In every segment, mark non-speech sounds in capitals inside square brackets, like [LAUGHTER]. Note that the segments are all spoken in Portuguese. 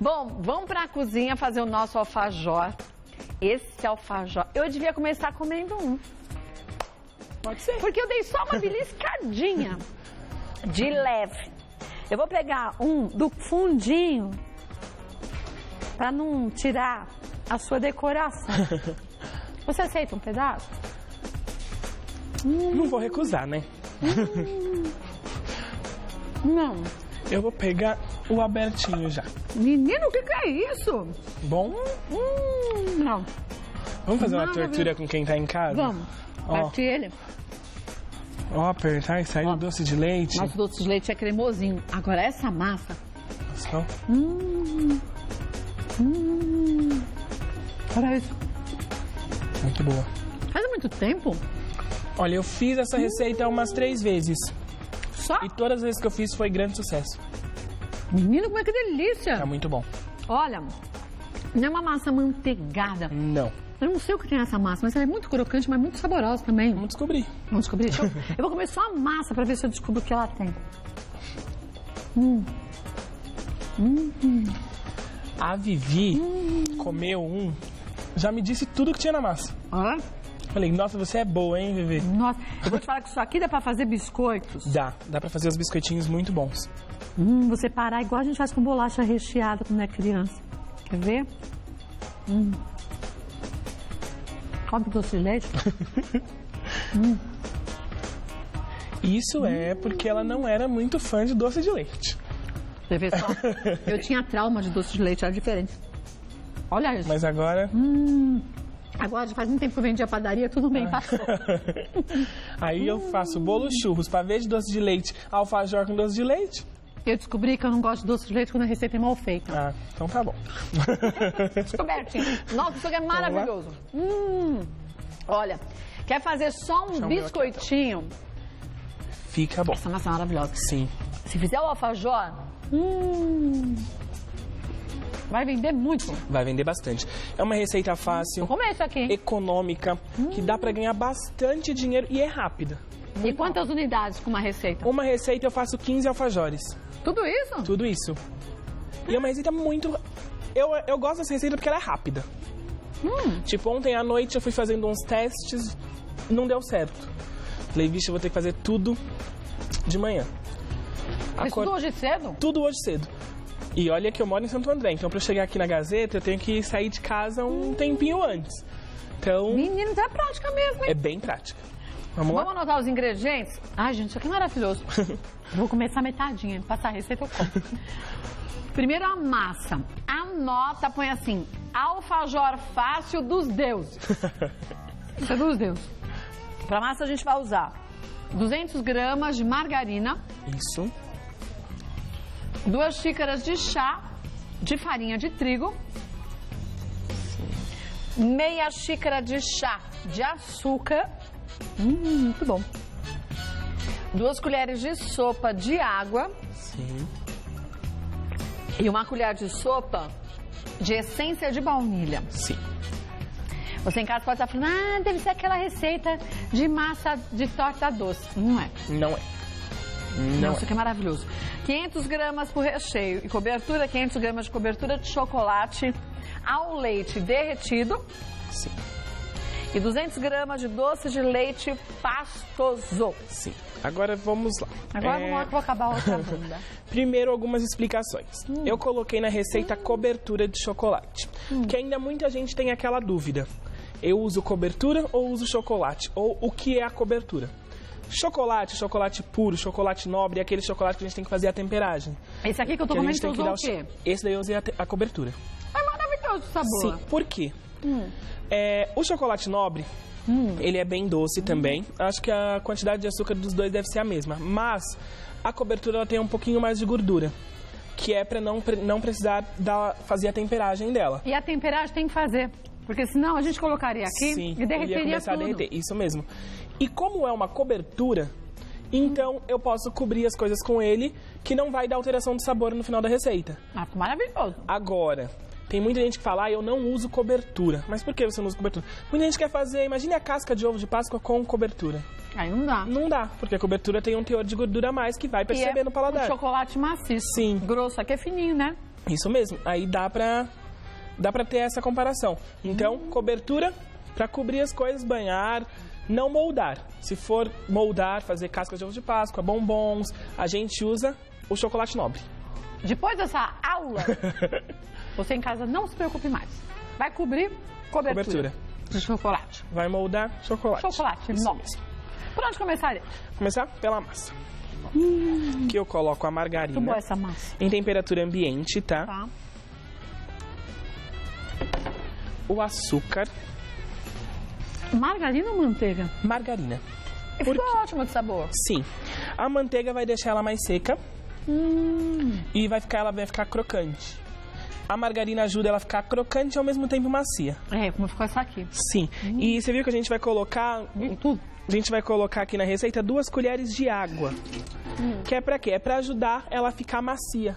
Bom, vamos para a cozinha fazer o nosso alfajor. Esse alfajor, eu devia começar comendo um. Pode ser. Porque eu dei só uma beliscadinha [LAUGHS] de leve. Eu vou pegar um do fundinho para não tirar a sua decoração. [LAUGHS] Você aceita um pedaço? Não vou recusar, né? [LAUGHS] Não. Eu vou pegar o abertinho já. Menino, o que, que é isso? Bom, Hum, não. vamos fazer uma Não, tortura com quem tá em casa? Vamos. Ó. Bate ele. Ó, apertar e sair Ó. o doce de leite. Nosso doce de leite é cremosinho. Agora essa massa. Só- Hum. Hum. Olha isso. Muito boa. Faz muito tempo? Olha, eu fiz essa receita umas três vezes. Só? E todas as vezes que eu fiz foi grande sucesso. Menino, como é que delícia. Tá muito bom. Olha, não é uma massa manteigada. Não. Eu não sei o que tem essa massa, mas ela é muito crocante, mas muito saborosa também. Vamos descobrir. Vamos descobrir? Deixa eu, [LAUGHS] eu vou comer só a massa pra ver se eu descubro o que ela tem. Hum. A Vivi comeu um, já me disse tudo que tinha na massa. Ó, Falei, nossa, você é boa, hein, Vivi? nossa, eu vou te falar que isso aqui dá pra fazer biscoitos. Dá, dá pra fazer os biscoitinhos muito bons. Hum, você parar igual a gente faz com bolacha recheada quando é criança. Quer ver? Hum. Come doce de leite? Isso é porque ela não era muito fã de doce de leite. Você vê só? Eu tinha trauma de doce de leite, era diferente. Olha isso. Mas agora. Agora já faz muito tempo que eu vendi a padaria, tudo bem, passou. [LAUGHS] Aí eu faço bolo churros, pavê de doce de leite, alfajor com doce de leite. Eu descobri que eu não gosto de doce de leite quando a receita é mal feita. Ah, então tá bom. [LAUGHS] Descobertinho. Nossa, isso aqui é maravilhoso. Hum. Olha, quer fazer só um Deixa biscoitinho? Fica bom. Essa massa é maravilhosa. Sim. Se fizer o alfajor, hum, vai vender muito. Vai vender bastante. É uma receita fácil, é aqui? econômica, que dá pra ganhar bastante dinheiro e é rápida. E quantas unidades com uma receita? Uma receita eu faço 15 alfajores. Tudo isso? Tudo isso. E é uma receita muito. Eu, eu gosto dessa receita porque ela é rápida. Hum. Tipo, ontem à noite eu fui fazendo uns testes, não deu certo. Falei, vixe, eu vou ter que fazer tudo de manhã. Mas tudo hoje cedo? Tudo hoje cedo. E olha que eu moro em Santo André, então pra eu chegar aqui na Gazeta eu tenho que sair de casa um tempinho antes. Então, Menino, tá prática mesmo, hein? é bem prática. Vamos lá? Vamos anotar os ingredientes? Ai, gente, isso aqui é maravilhoso. [LAUGHS] Vou começar metadinha. Passar a receita, eu como. [LAUGHS] Primeiro a massa. Anota, põe assim, alfajor fácil dos deuses. [LAUGHS] Isso é dos deuses. Pra massa a gente vai usar 200 gramas de margarina, Isso. Duas xícaras de chá de farinha de trigo, meia xícara de chá de açúcar, hum, muito bom, duas colheres de sopa de água Sim. e uma colher de sopa de essência de baunilha. Sim. Você em casa pode estar falando, ah, deve ser aquela receita de massa de torta doce. Não é. Não é. Não, Não isso aqui é maravilhoso. 500 gramas por recheio e cobertura, 500 gramas de cobertura de chocolate ao leite derretido é. Sim. e 200 gramas de doce de leite pastoso. Sim. Agora vamos lá. Agora É, vamos lá que eu vou acabar a outra [LAUGHS] bunda. Primeiro, algumas explicações. Hum. Eu coloquei na receita cobertura de chocolate. Hum. Que ainda muita gente tem aquela dúvida. Eu uso cobertura ou uso chocolate? Ou o que é a cobertura? Chocolate, chocolate puro, chocolate nobre, é aquele chocolate que a gente tem que fazer a temperagem. Esse aqui que eu tô comendo, gente você usou o quê? Esse daí eu usei a, te- a cobertura. É maravilhoso o sabor. Sim, por quê? Hum. É, o chocolate nobre, ele é bem doce também. Acho que a quantidade de açúcar dos dois deve ser a mesma. Mas a cobertura ela tem um pouquinho mais de gordura. Que é pra não, não precisar dar, fazer a temperagem dela. E a temperagem tem que fazer. Porque senão a gente colocaria aqui Sim, e ele ia derreteria começar tudo. a derreter. Isso mesmo. E como é uma cobertura, então eu posso cobrir as coisas com ele, que não vai dar alteração de sabor no final da receita. Ah, ficou maravilhoso. Agora, tem muita gente que fala, ah, eu não uso cobertura. Mas por que você não usa cobertura? Muita gente quer fazer, imagine a casca de ovo de Páscoa com cobertura. Aí não dá. Não dá, porque a cobertura tem um teor de gordura a mais que vai E perceber é no paladar. um chocolate maciço. Sim. Grosso, aqui é fininho, né? Isso mesmo. Aí dá pra, dá pra ter essa comparação. Então, cobertura pra cobrir as coisas, banhar, não moldar. Se for moldar, fazer cascas de ovo de Páscoa, bombons, a gente usa o chocolate nobre. Depois dessa aula, [LAUGHS] você em casa não se preocupe mais. Vai cobrir cobertura, Cobertura. de chocolate. Vai moldar chocolate. Chocolate, Isso não. mesmo. Por onde começaria? Começar pela massa. Que eu coloco a margarina Muito boa essa massa. em temperatura ambiente, tá? Tá. O açúcar, Margarina ou manteiga? margarina. E ficou ótimo de sabor. Sim. A manteiga vai deixar ela mais seca Hum. e vai ficar, ela vai ficar crocante. A margarina ajuda ela a ficar crocante e ao mesmo tempo macia. É, como ficou essa aqui. Sim. E você viu que a gente vai colocar, tudo. a gente vai colocar aqui na receita duas colheres de água. Que é pra quê? É pra ajudar ela a ficar macia,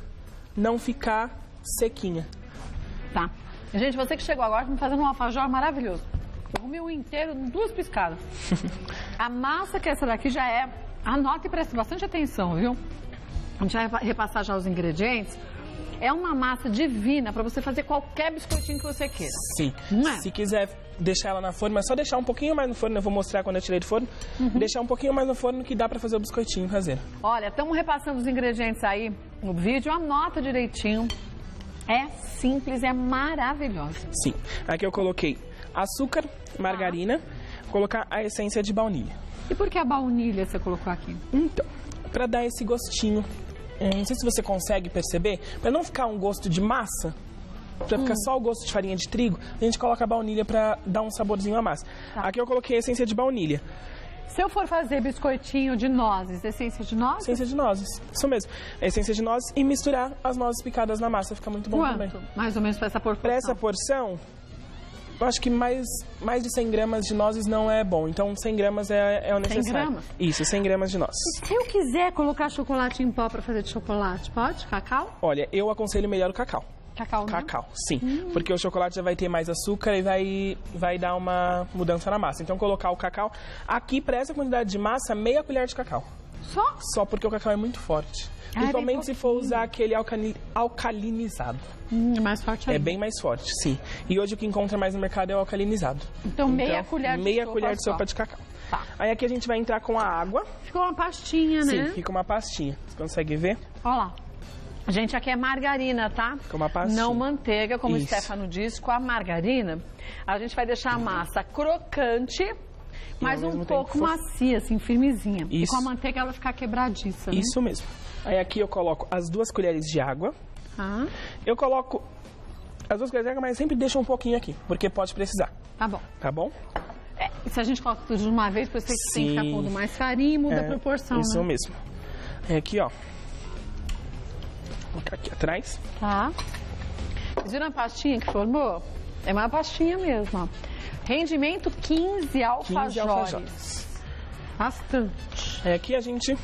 não ficar sequinha. Tá. Gente, você que chegou agora, tá me fazendo um alfajor maravilhoso. Eu comi o inteiro em duas piscadas. A massa que essa daqui já é... Anota e preste bastante atenção, viu? A gente vai repassar já os ingredientes. É uma massa divina para você fazer qualquer biscoitinho que você queira. Sim. É? Se quiser deixar ela na forno, é só deixar um pouquinho mais no forno, eu vou mostrar quando eu tirei do forno. Uhum. Deixar um pouquinho mais no forno que dá pra fazer o biscoitinho caseiro. Olha, estamos repassando os ingredientes aí no vídeo. Anota direitinho. É simples, é maravilhosa. Sim. Aqui eu coloquei açúcar, margarina, vou colocar a essência de baunilha. E por que a baunilha você colocou aqui? Então, pra dar esse gostinho, é, não sei se você consegue perceber, pra não ficar um gosto de massa, pra Hum. ficar só o gosto de farinha de trigo, a gente coloca a baunilha pra dar um saborzinho à massa. Tá. Aqui eu coloquei a essência de baunilha. Se eu for fazer biscoitinho de nozes, essência de nozes, Essência de nozes, isso mesmo. A essência de nozes e misturar as nozes picadas na massa, fica muito bom também. quanto? Mais ou menos para essa Para proporção. essa porção, eu acho que mais, mais de 100 gramas de nozes não é bom. Então 100 gramas é, é o 100 necessário. gramas? Isso, 100 gramas de nozes. Se eu quiser colocar chocolate em pó para fazer de chocolate, pode? Cacau? Olha, eu aconselho melhor o cacau. Cacau? Cacau, sim. Porque o chocolate já vai ter mais açúcar e vai, vai dar uma mudança na massa. Então colocar o cacau. Aqui, para essa quantidade de massa, meia colher de cacau. Só? Só porque o cacau é muito forte. Ah, é Principalmente se for usar aquele alcali- alcalinizado. Hum, é mais forte É ainda. bem mais forte, sim. E hoje o que encontra mais no mercado é o alcalinizado. Então, meia Então, colher de meia colher de só. sopa de cacau. Tá. Aí aqui a gente vai entrar com a água. Ficou uma pastinha, né? Sim, fica uma pastinha. Você consegue ver? Olha lá. Gente, aqui é margarina, tá? Fica uma pastinha. Não manteiga, como Isso. o Stefano disse. Com a margarina, a gente vai deixar a massa crocante, mas um pouco macia, assim, firmezinha. E Isso. com a manteiga ela ficar quebradiça, né? Isso mesmo. Aí aqui eu coloco as duas colheres de água. Ah, Eu coloco as duas colheres de água, mas sempre deixo um pouquinho aqui, porque pode precisar, tá bom. tá bom? É, se a gente coloca tudo de uma vez, depois você tem que ficar pondo mais farinha e muda a É, proporção, Isso né? mesmo. É aqui, ó. Vou colocar aqui atrás. Tá. Vocês viram a pastinha que formou? É uma pastinha mesmo, ó. Rendimento 15 15 alfajores. alfajores. Bastante. Aí aqui a gente...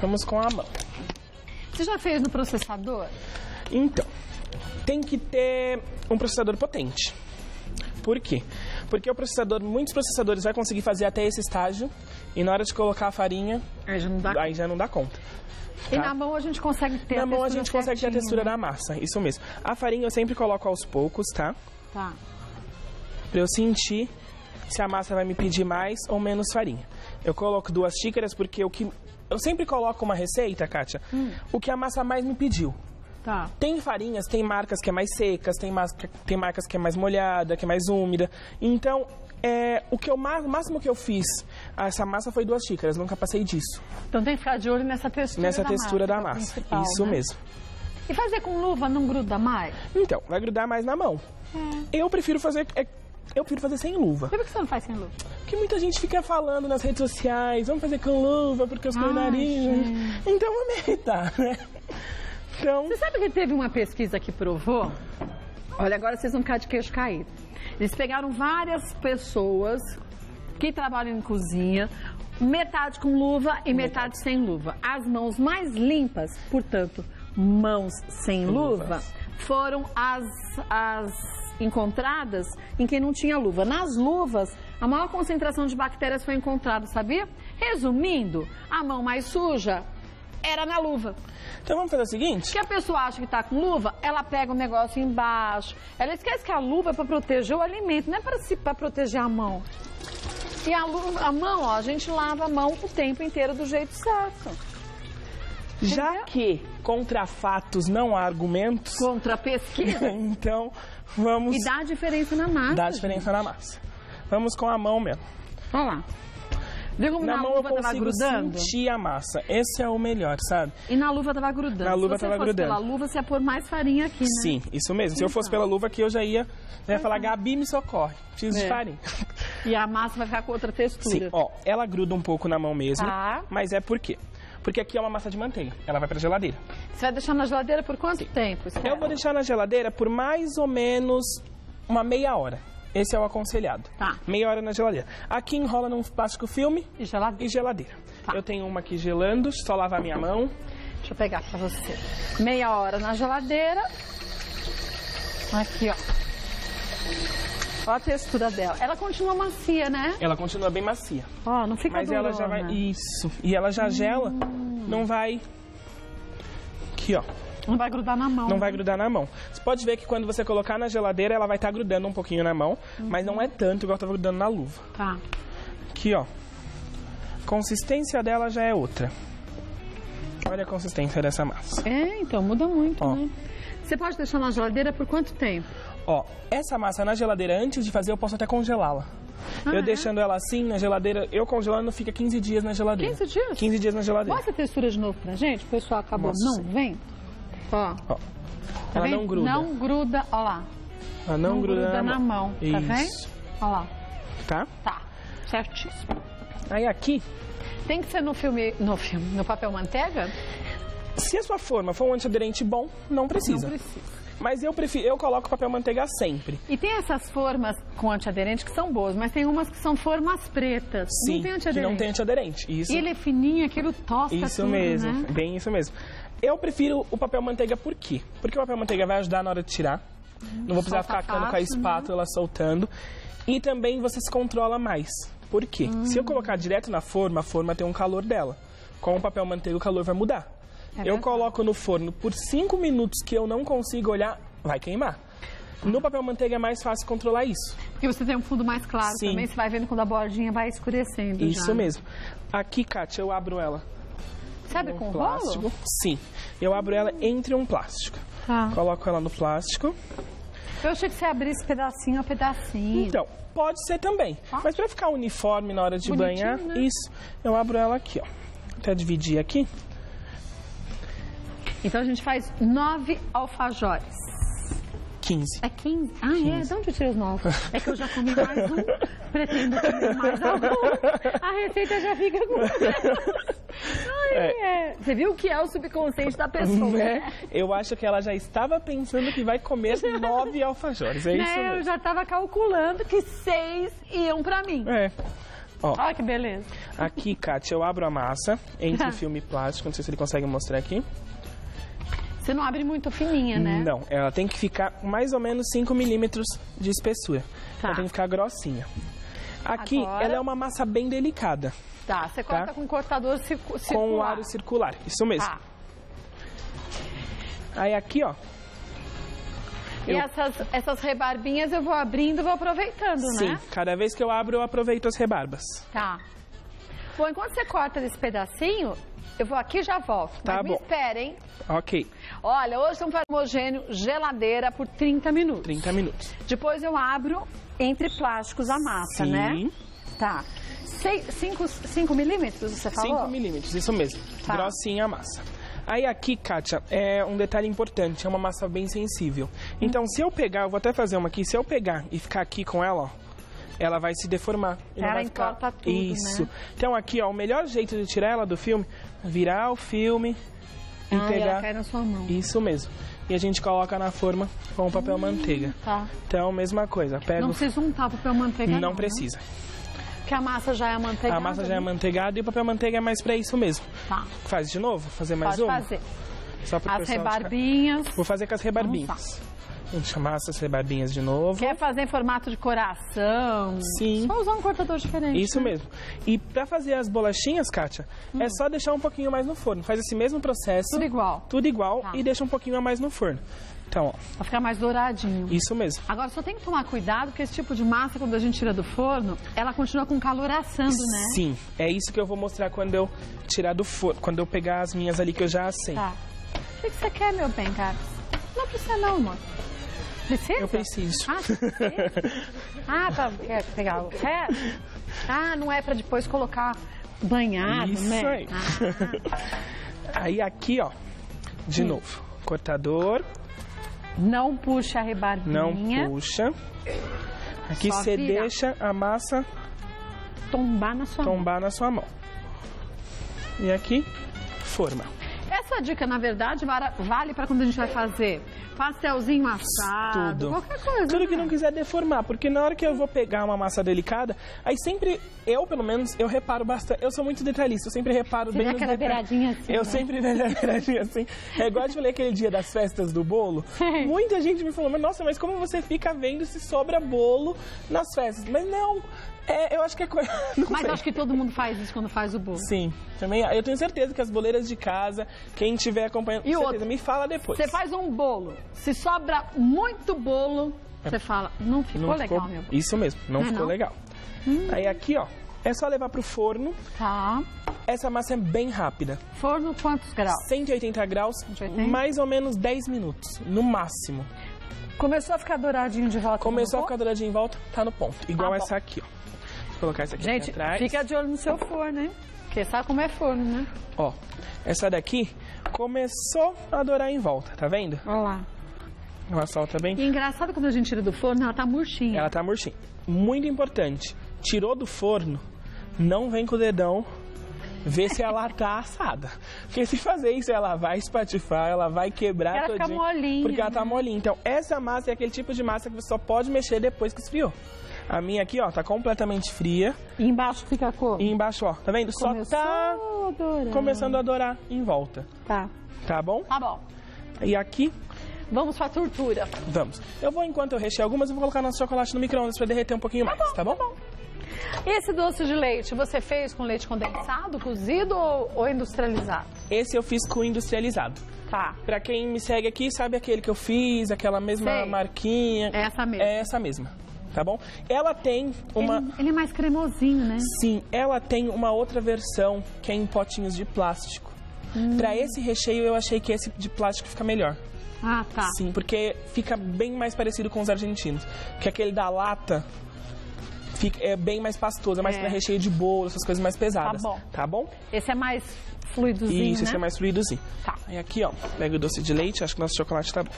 Vamos com a mão. Você já fez no processador? Então, tem que ter um processador potente. Por quê? Porque o processador, muitos processadores vai conseguir fazer até esse estágio e na hora de colocar a farinha, Aí já não dá. aí já não dá conta. E tá? na mão a gente consegue ter Na a mão a textura gente consegue ter a textura né? da massa, isso mesmo. A farinha eu sempre coloco aos poucos, tá? Tá. Pra eu sentir se a massa vai me pedir mais ou menos farinha. Eu coloco duas xícaras porque o que eu sempre coloco uma receita, Kátia, Hum. o que a massa mais me pediu. Tá. Tem farinhas, tem marcas que é mais secas, tem, mas- tem marcas que é mais molhada, que é mais úmida. Então, é, o, que eu, o máximo que eu fiz, essa massa foi duas xícaras, nunca passei disso. Então tem que ficar de olho nessa textura nessa da textura massa, da massa. Isso né? mesmo. E fazer com luva não gruda mais? Então, vai grudar mais na mão. É. Eu prefiro fazer. é, eu prefiro fazer sem luva. Por que você não faz sem luva? Porque muita gente fica falando nas redes sociais, vamos fazer com luva, porque os culinarinos. Então vamos evitar, né? Então. Você sabe que teve uma pesquisa que provou? Olha, agora vocês vão ficar de queixo caído. Eles pegaram várias pessoas que trabalham em cozinha, metade com luva e metade sem luva. As mãos mais limpas, portanto, mãos sem luva, foram as, as encontradas em quem não tinha luva. Nas luvas, a maior concentração de bactérias foi encontrada, sabia? Resumindo, a mão mais suja era na luva. Então vamos fazer o seguinte? Que a pessoa acha que tá com luva, ela pega o negócio embaixo. Ela esquece que a luva é para proteger o alimento, não é para si, proteger a mão. E a, luva, a mão, ó, a gente lava a mão o tempo inteiro do jeito certo. Já que contra fatos não há argumentos, Contra [LAUGHS] pesquisa. então vamos e dá diferença na massa. a diferença na massa. Vamos com a mão mesmo. Olha lá. Como Na na, mão eu luva tava consigo grudando? sentir a massa. Esse é o melhor, sabe? E na luva tava grudando. Na luva Se você tava fosse grudando. pela luva, você ia pôr mais farinha aqui, né? Sim, isso mesmo. Se eu fosse pela luva aqui, eu já ia, já ia falar, Gabi, me socorre. Preciso de É. farinha. E a massa vai ficar com outra Sim, textura. ó, ela gruda um pouco na mão mesmo. Tá. Mas é por quê? Porque aqui é uma massa de manteiga. Ela vai pra geladeira. Você vai deixar na geladeira por quanto tempo? Espera. Eu vou deixar na geladeira por mais ou menos uma meia hora. Esse é o aconselhado. Tá. Meia hora na geladeira. Aqui enrola num plástico filme E geladeira. e geladeira. Tá. Eu tenho uma aqui gelando, só lavar minha mão. Deixa eu pegar pra você. Meia hora na geladeira. Aqui, ó. Olha a textura dela. Ela continua macia, né? Ela continua bem macia. Ó, não fica Mas ela já durona. vai. Isso. E ela já gela, não vai. Aqui, ó. Não vai grudar na mão. Não vai grudar na mão. Você pode ver que quando você colocar na geladeira, ela vai estar grudando um pouquinho na mão, mas não é tanto igual tava grudando na luva. Tá. Aqui, ó. Consistência dela já é outra. Olha a consistência dessa massa. É, então muda muito, Ó. né? Você pode deixar na geladeira por quanto tempo? Ó, essa massa na geladeira, antes de fazer, eu posso até congelá-la. Ah, eu é? deixando ela assim na geladeira, eu congelando, fica 15 dias na geladeira. 15 dias? 15 dias na geladeira. Mostra a textura de novo pra gente. O pessoal acabou. Mostra. Não, vem. Ó. Ó, Tá ela vendo? não gruda. Não gruda, ó lá. ela não, gruda, na mão. Tá Isso. vendo? Ó lá. Tá? Tá. Certíssimo. Aí aqui, Tem que ser no filme, no filme, no papel manteiga? se a sua forma for um antiaderente bom, não precisa. Não precisa. Mas eu prefiro, eu coloco papel manteiga sempre. E tem essas formas com antiaderente que são boas, mas tem umas que são formas pretas. Sim, não tem antiaderente. não tem antiaderente. Isso, E ele é fininho, aquilo tosca isso tudo, mesmo, né? bem isso mesmo. Eu prefiro o papel manteiga por quê? Porque o papel manteiga vai ajudar na hora de tirar. Não vou precisar ficar ficando com a fácil, né? espátula soltando. E também você se controla mais. Por quê? Se Hum. eu colocar direto na forma, a forma tem um calor dela. Com o papel manteiga, o calor vai mudar. É eu verdade. coloco no forno por 5 minutos que eu não consigo olhar, vai queimar. No papel manteiga é mais fácil controlar isso. Porque você tem um fundo mais claro Sim. também, você vai vendo quando a bordinha vai escurecendo Isso já. mesmo. Aqui, Kátia, eu abro ela Sabe um com plástico. rolo? Sim. Eu abro ela entre um plástico. Tá. Coloco ela no plástico. Eu achei que você abrisse pedacinho a pedacinho. Então, pode ser também. Pode. Mas pra ficar uniforme na hora de Bonitinho, banhar, né? isso. Eu abro ela aqui, ó. Até dividir aqui. Então a gente faz nove alfajores. 15. É 15? Ah, é? De onde eu tirei os nove? É que eu já comi mais um, [LAUGHS] pretendo comer mais algum. A receita já fica com [LAUGHS] Ai, é. Você viu o que é o subconsciente da pessoa, Né? né? Eu acho que ela já estava pensando que vai comer nove [LAUGHS] alfajores. É isso Né, Eu mesmo. já tava calculando que seis iam pra mim. É. Olha que beleza. aqui, Kátia, eu abro a massa entre [LAUGHS] filme plástico. Não sei se ele consegue mostrar aqui. Você não abre muito fininha, né? Não, ela tem que ficar mais ou menos 5 milímetros de espessura. Tá. Ela tem que ficar grossinha. Aqui, Agora- ela é uma massa bem delicada, Tá, você corta Tá. com um cortador circu circular. com o aro circular. Isso mesmo. Tá. Aí aqui, ó, E Eu- essas, essas rebarbinhas eu vou abrindo e vou aproveitando, sim, né? cada vez que eu abro, eu aproveito as rebarbas. Tá. Bom, enquanto você corta esse pedacinho, eu vou aqui e já volto. Tá Mas me bom. esperem. Ok, Olha, hoje estamos fazendo homogêneo, geladeira por 30 minutos. 30 minutos. Depois eu abro entre plásticos a massa, Sim. né? Tá. 5 milímetros, você falou? 5 milímetros, isso mesmo. Tá. Grossinha a massa. Aí aqui, Kátia, é um detalhe importante, é uma massa bem sensível. Então, se eu pegar, eu vou até fazer uma aqui, se eu pegar e ficar aqui com ela, ó, ela vai se deformar. Ela vai ficar... tudo, Isso. né? Então aqui, ó, o melhor jeito de tirar ela do filme, virar o filme e Ah, e ela pegar... cai na sua mão. Isso mesmo. E a gente coloca na forma com o papel manteiga. Tá. Então, mesma coisa, pega Não precisa untar papel manteiga, não. Não né? Porque a massa já é manteigada. A massa já é né? manteigada e o papel manteiga é mais pra isso mesmo. Tá. Faz de novo? Fazer mais Pode uma? fazer. Só pro As rebarbinhas. Vou fazer com as rebarbinhas. Vamos chamar essas rebarbinhas de novo. Quer fazer em formato de coração? Sim. Só usar um cortador diferente. Isso né? mesmo. E pra fazer as bolachinhas, Kátia, é só deixar um pouquinho mais no forno. Faz esse mesmo processo. Tudo igual. Tudo igual Tá. e deixa um pouquinho a mais no forno. Então, ó, Pra ficar mais douradinho. isso mesmo. Agora, só tem que tomar cuidado, porque esse tipo de massa, quando a gente tira do forno, ela continua com calor assando, né? Sim, é isso que eu vou mostrar quando eu tirar do forno, quando eu pegar as minhas ali que eu já assei. Tá. O que que você quer, meu bem, cara? Não precisa não, amor. Precisa? Eu preciso. Ah, precisa? [LAUGHS] ah, tá. Quer pegar o pé? Ah, não é pra depois colocar banhado, Isso né? aí. Ah, [LAUGHS] Aí aqui, ó, de Hum. novo, cortador, não puxa a rebarbinha. não puxa. Aqui Só você deixa a massa Tombar na sua mão. tombar na sua mão. E aqui, forma. Essa dica, na verdade, vale pra quando a gente vai fazer pastelzinho assado, Tudo. qualquer coisa. Tudo que né? não quiser deformar, porque na hora que eu vou pegar uma massa delicada, aí sempre, eu pelo menos, eu reparo bastante. Eu sou muito detalhista, eu sempre reparo Você bem aquela detalhes. beiradinha assim, Eu né? sempre dei a beiradinha assim. É igual eu te falei aquele dia das festas do bolo. [LAUGHS] Muita gente me falou, mas nossa, mas como você fica vendo se sobra bolo nas festas? Mas não, é, eu acho que é coisa. [LAUGHS] Mas sei. acho que todo mundo faz isso quando faz o bolo. Sim, também. Eu tenho certeza que as boleiras de casa, quem estiver acompanhando, E outra, me fala depois. Você faz um bolo, se sobra muito bolo, você fala, não ficou Não legal, ficou- meu bolo. Isso mesmo, não Não é ficou não? legal. Aí aqui, ó, é só levar pro forno. Tá. Essa massa é bem rápida. Forno quantos graus? 180 graus, 180? mais ou menos 10 minutos, no máximo. Começou a ficar douradinho de volta. Começou a ficar douradinho em volta, tá no ponto. Igual Tá bom. essa aqui, ó. Colocar essa aqui Gente, atrás. fica de olho no seu forno, hein? Porque sabe como é forno, né? Ó, essa daqui começou a dourar em volta, tá vendo? Olha lá. Ela solta bem. E é engraçado quando a gente tira do forno, ela tá murchinha. Ela tá murchinha. Muito importante. Tirou do forno, não vem com o dedão ver se ela tá assada. Porque se fazer isso, ela vai espatifar, ela vai quebrar Ela fica todinho, molinha, Porque ela tá né? molinha. Então, essa massa é aquele tipo de massa que você só pode mexer depois que esfriou. A minha aqui, ó, tá completamente fria. E embaixo fica como? E embaixo, ó, tá vendo? Só Começou tá a dourar. começando a dourar em volta. Tá. Tá bom? Tá bom. E aqui, Vamos pra tortura. vamos. Eu vou, enquanto eu recheio algumas, eu vou colocar nosso chocolate no micro-ondas pra derreter um pouquinho mais, tá bom? Esse doce de leite, você fez com leite condensado, cozido ou, ou industrializado? Esse eu fiz com industrializado. Tá. Pra quem me segue aqui, sabe aquele que eu fiz, aquela mesma Sei. marquinha. É essa mesma. É essa mesma, tá bom? Ela tem uma... Ele, ele é mais cremosinho, né? Sim, ela tem uma outra versão que é em potinhos de plástico. Hum. Pra esse recheio, eu achei que esse de plástico fica melhor. Ah, tá. Sim, porque fica bem mais parecido com os argentinos. Porque aquele da lata fica, é bem mais pastoso, é mais É. pra recheio de bolo, essas coisas mais pesadas. bom. Tá bom? Esse é mais fluidozinho, Isso, né? esse é mais fluidozinho. Tá. Aí aqui, ó, pega o doce de leite, acho que nosso chocolate tá bom.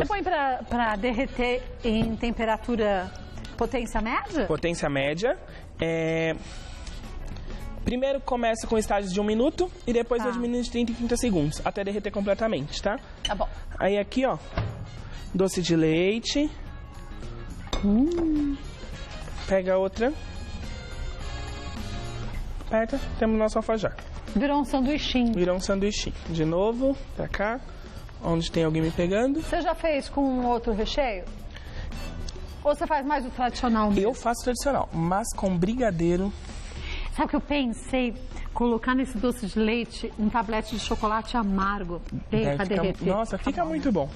Você põe pra, pra derreter em temperatura potência média? Potência média. É... Primeiro começa com estágios de um minuto e depois Tá. vai diminuindo de 30 em 30 segundos, até derreter completamente, tá? Tá bom. Aí aqui, ó, doce de leite. Hum. Pega outra. Aperta, temos nosso alfajor. Virou um sanduichinho. Virou um sanduíche. De novo, pra cá, onde tem alguém me pegando. Você já fez com outro recheio? Ou você faz mais o tradicional mesmo? Eu faço tradicional, mas com brigadeiro. Sabe o que eu pensei? Colocar nesse doce de leite um tablete de chocolate amargo derreter. Nossa, fica muito bom.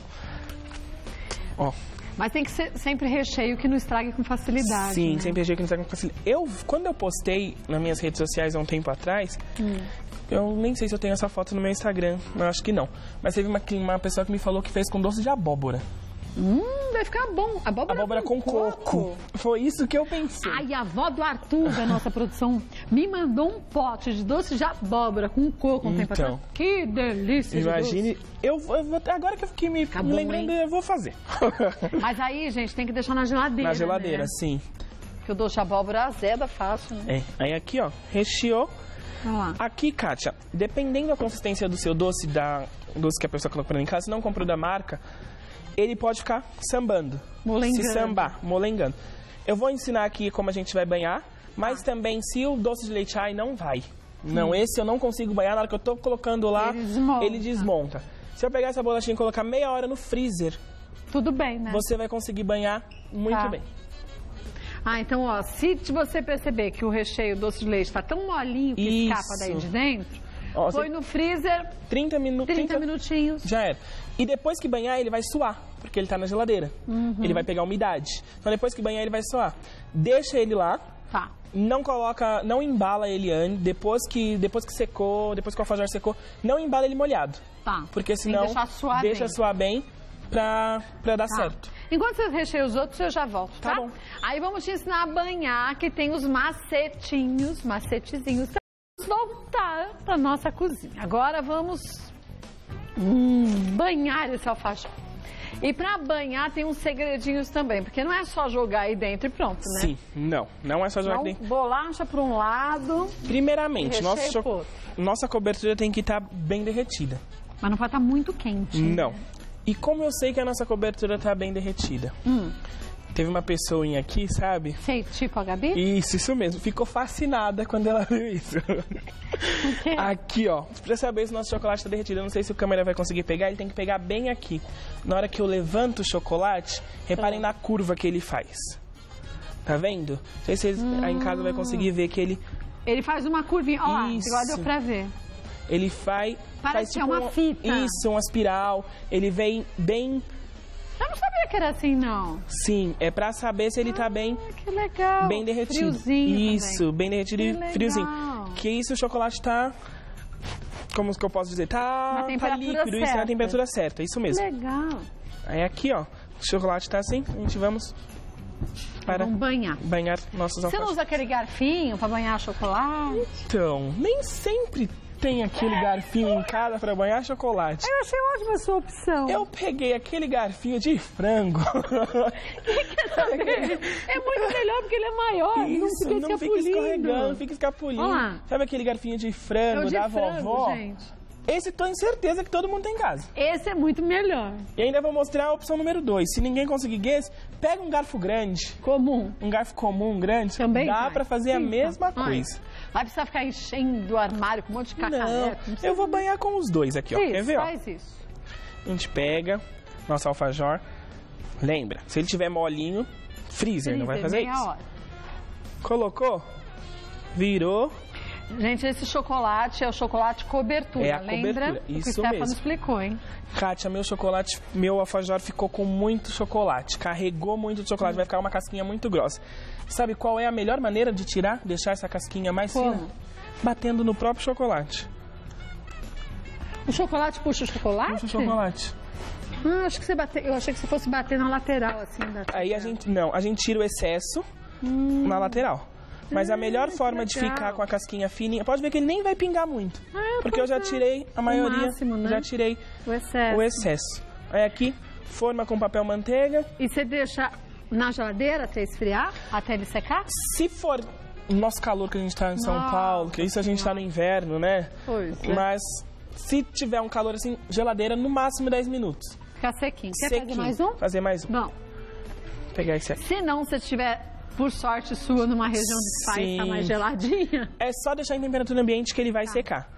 Ó, Mas tem que ser sempre recheio que não estrague com facilidade. sim, né? sempre achei que não sabe com facilidade. Eu, quando eu postei nas minhas redes sociais há um tempo atrás, Hum. Eu nem sei se eu tenho essa foto no meu Instagram, eu acho que não. Mas teve uma, uma pessoa que me falou que fez com doce de abóbora. Hum, vai ficar bom. Abóbora, Abóbora com coco. Foi isso que eu pensei. Ai, a avó do Arthur, da nossa produção, me mandou um pote de doce de abóbora com coco um tempo Então. atrás. Que delícia de Imagine, eu, vou- eu vou, agora que eu fiquei me Fica bom, lembrando, hein? eu vou fazer. [LAUGHS] Mas aí, gente, tem que deixar na geladeira. Na geladeira, Né? sim. Porque o doce de abóbora azeda fácil, né? É. Aí aqui, ó, recheou. Aqui, Kátia, dependendo da consistência do seu doce, da doce que a pessoa colocou em casa, se não comprou da marca, ele pode ficar sambando. Molengando. Se sambar, molengando. Eu vou ensinar aqui como a gente vai banhar, mas também se o doce de leite ai não vai. Não, esse eu não consigo banhar. Na hora que eu tô colocando lá, Ele desmonta. ele desmonta. Se eu pegar essa bolachinha e colocar meia hora no freezer, Tudo bem, né? você vai conseguir banhar muito Tá. bem. Ah, então, ó, se você perceber que o recheio doce de leite tá tão molinho que Isso. escapa daí de dentro, Ó, põe no freezer 30 minutos. 30 minutinhos. Já era. E depois que banhar, ele vai suar, porque ele tá na geladeira. Uhum. Ele vai pegar umidade. Então depois que banhar, ele vai suar. Deixa ele lá. Tá. Não coloca, não embala ele antes, depois que, depois que secou, depois que o alfajor secou, não embala ele molhado. Tá. Porque senão deixa suar bem pra, pra dar Tá. certo. Enquanto vocês recheiam os outros, eu já volto, tá? Tá bom. Aí vamos te ensinar a banhar, que tem os macetinhos, macetezinhos. Então, vamos voltar pra nossa cozinha. Agora vamos hum, banhar esse alfajor. E pra banhar tem uns segredinhos também, porque não é só jogar aí dentro e pronto, né? Sim, não. Não é só jogar dentro. bolacha pra um lado, Primeiramente, nosso nossa cobertura tem que estar bem derretida. mas não pode estar muito quente. Não. E como eu sei que a nossa cobertura tá bem derretida? Hum. Teve uma pessoinha aqui, sabe? Sei, tipo a Gabi? Isso, isso mesmo. Ficou fascinada quando ela viu isso. Aqui, ó. Pra saber se o nosso chocolate tá derretido, eu não sei se o câmera vai conseguir pegar, ele tem que pegar bem aqui. Na hora que eu levanto o chocolate, reparem na curva que ele faz. Tá vendo? Não sei se vocês aí em casa vai conseguir ver que ele, Ele faz uma curvinha, ó, Isso. igual deu pra ver. Ele faz... Parece faz que é uma um- fita. Isso, uma espiral. Ele vem bem... Eu não sabia que era assim, não. Sim, é pra saber se ele tá bem Ah, que legal. bem derretido. Friozinho Isso, também. bem derretido Que e legal. friozinho. Que isso o chocolate tá. Como que eu posso dizer? Tá, Na tá temperatura líquido, isso certa. na temperatura certa, isso mesmo. Legal. Aí aqui, ó, o chocolate tá assim, a gente vamos para Vamos banhar. banhar nossos Você não alfajores. usa aquele garfinho pra banhar chocolate? Então, nem sempre tem aquele garfinho em casa para banhar chocolate. Eu achei ótima a sua opção. Eu peguei aquele garfinho de frango. [LAUGHS] É muito melhor porque ele é maior. não Isso, fica não fica escorregando, não fica escapulindo. Sabe aquele garfinho de É frango o de da frango, vovó? gente. Esse tenho certeza que todo mundo tem em casa. Esse é muito melhor. E ainda vou mostrar a opção número 2. Se ninguém conseguir esse, pega um garfo grande, Comum. um garfo comum grande, Também dá vai. pra fazer a Sim, mesma vai. coisa. Vai precisar ficar enchendo o armário com um monte de Não, cacareco. eu vou banhar com os dois aqui, ó. Isso, Quer ver, ó? faz isso. A gente pega nosso alfajor. Lembra, se ele tiver molinho, freezer, não vai Freezer, fazer isso. hora. Colocou, virou, Gente, esse chocolate é o chocolate cobertura, É a lembra? cobertura, O que o isso Stefano mesmo. explicou, hein? Kátia, meu chocolate, meu alfajor ficou com muito chocolate. Carregou muito de chocolate, vai ficar uma casquinha muito grossa. Sabe qual é a melhor maneira de tirar, deixar essa casquinha mais Como? fina? Batendo no próprio chocolate. O chocolate puxa o chocolate? Puxa o chocolate. Ah, acho que você bate... Eu achei que você fosse bater na lateral, assim. Da... Aí a gente, não, a gente tira o excesso na lateral. Mas a melhor Hum, que forma de ficar com a casquinha fininha, pode ver que ele nem vai pingar muito. Ah, Porque eu já é. tirei a maioria, máximo, né? já tirei O excesso. o excesso. Aí aqui, forma com papel manteiga. E você deixa na geladeira até esfriar? Até ele secar? Se for nosso calor que a gente tá em São Nossa Paulo, que isso a gente tá no inverno, né? Pois é. Mas se tiver um calor assim, geladeira, no máximo 10 minutos. Fica sequinho. Quer Sequinho. fazer mais um? Fazer mais um. Não. Vou pegar esse aqui. Se não, se estiver, por sorte sua, numa região que faz tá Sim. mais geladinha. É só deixar em temperatura ambiente que ele vai secar.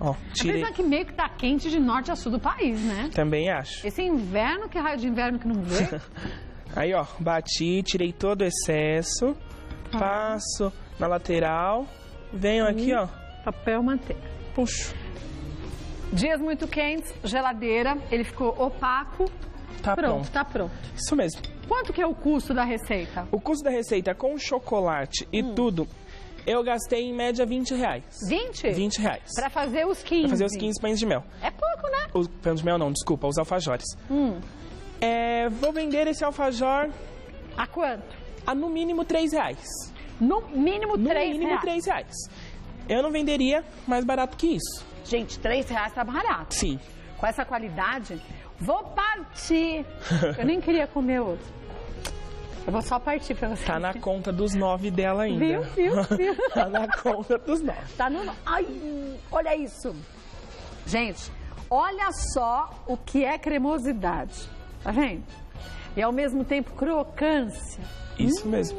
Ó, tirei. Apesar que meio que tá quente de norte a sul do país, né? Também acho. Esse inverno, que raio de inverno que não vê. [LAUGHS] Aí, ó, bati, tirei todo o excesso. Tá. Passo na lateral. Venho aqui, ó. Papel manteiga. Puxo. Dias muito quentes, geladeira, ele ficou opaco. Tá Pronto, pronto. tá pronto. Isso mesmo. Quanto que é o custo da receita? O custo da receita com chocolate e Hum. tudo, eu gastei em média 20 reais. 20? 20 reais. Pra fazer os 15. Pra fazer os 15 pães de mel. É pouco, né? Os pães de mel não, desculpa, os alfajores. Hum. É, vou vender esse alfajor A quanto? a no mínimo 3 reais. No mínimo No 3 mínimo reais. 3 reais. Eu não venderia mais barato que isso. Gente, 3 reais tá barato. Sim. Com essa qualidade, vou partir. [LAUGHS] Eu nem queria comer outro. Eu vou só partir pra você. Tá na conta dos 9 dela ainda. Viu, viu, [LAUGHS] viu? tá na conta dos 9. Tá no. Ai, olha isso. Gente, olha só o que é cremosidade. Tá vendo? E ao mesmo tempo crocância. Isso mesmo.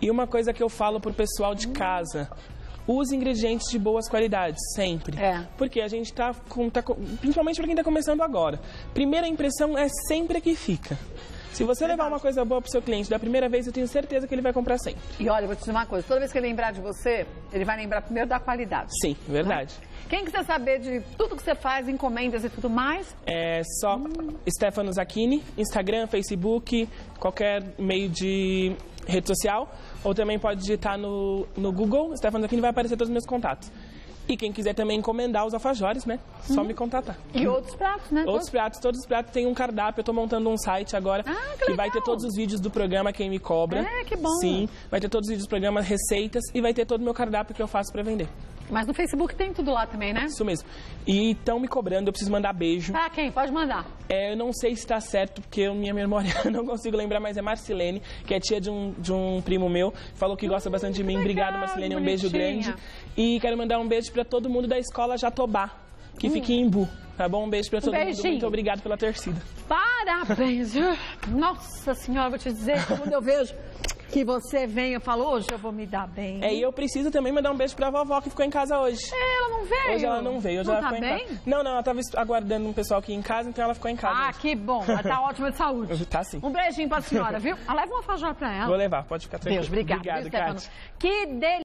E uma coisa que eu falo pro pessoal de casa: use ingredientes de boas qualidades, sempre. É. Porque a gente tá, com, tá com- principalmente para quem tá começando agora. Primeira impressão é sempre a que fica. Se você levar uma coisa boa pro seu cliente da primeira vez, eu tenho certeza que ele vai comprar sempre. E olha, vou te dizer uma coisa: toda vez que ele lembrar de você, ele vai lembrar primeiro da qualidade. Sim, verdade. Quem quiser saber de tudo que você faz, encomendas e tudo mais, É só Stefano Zacchini, Instagram, Facebook, qualquer meio de rede social. Ou também pode digitar no, no Google, Stefano Zacchini, vai aparecer todos os meus contatos. E quem quiser também encomendar os alfajores, né? Só me contatar. e outros pratos, né? Outros pratos, todos os pratos têm um cardápio. Eu tô montando um site agora Ah, que vai ter legal. todos os vídeos do programa Quem Me Cobra. É, que bom. Sim, vai ter todos os vídeos do programa, receitas e vai ter todo o meu cardápio que eu faço pra vender. Mas no Facebook tem tudo lá também, né? Isso mesmo. E estão me cobrando, eu preciso mandar beijo. Pra quem? Pode mandar. É, eu não sei se tá certo, porque eu- minha memória [LAUGHS] não consigo lembrar, mas é Marcilene, que é tia de um, de um primo meu, falou que gosta bastante de mim. que Obrigado, legal, Marcilene, um beijo bonitinha. grande. E quero mandar um beijo pra todo mundo da escola Jatobá, que fica em Imbu. Tá bom? Um beijo pra todo mundo. beijinho. Muito obrigado pela torcida. Parabéns! Nossa senhora, vou te dizer, quando eu vejo que você vem, eu falo, hoje eu vou me dar bem. É, e eu preciso também mandar um beijo pra vovó que ficou em casa hoje. É, ela não veio? Hoje ela não veio, hoje não ela tá ficou bem? em casa. Não, não, ela tava aguardando um pessoal aqui em casa, então ela ficou em casa. Ah, hoje. que bom. Ela tá [LAUGHS] ótima de saúde. Tá sim. Um beijinho pra senhora, viu? Ah, Leva uma fajor pra ela. Vou levar, pode ficar tranquilo. Deus, obrigada. Obrigado, viu? Kátia. Que delícia.